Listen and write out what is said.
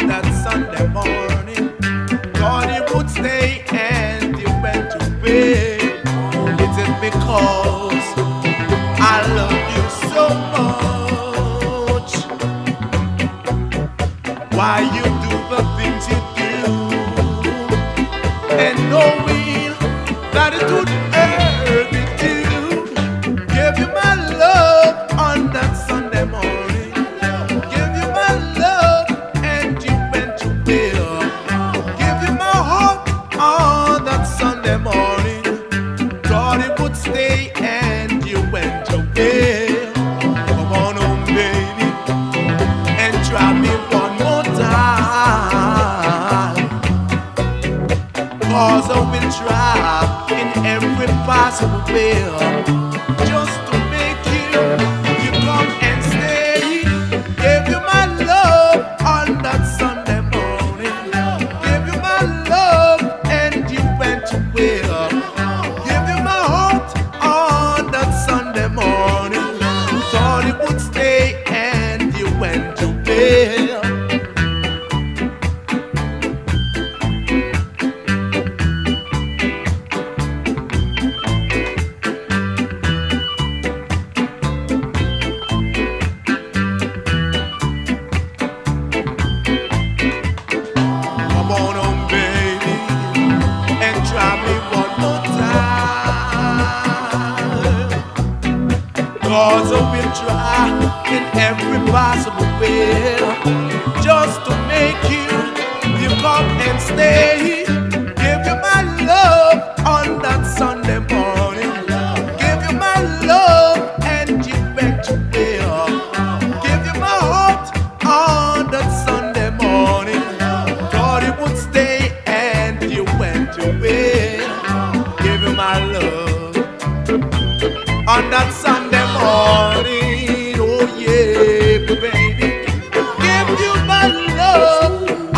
on that Sunday morning. thought he would stay and he went away. Is it because I love you so much? Why you do the things you do? And knowing that it would Sunday morning, thought it would stay and you went away. Come on home, baby, and try me one more. Cause I've been tried in every possible way. Cause I will try in every possible way just to make you, you come and stay. Give you my love on that Sunday morning. Give you my love and you back to will. Give you my heart on that Sunday morning. Thought it would stay and you went away. Give you my love on that Sunday Oh yeah, baby. Give you my love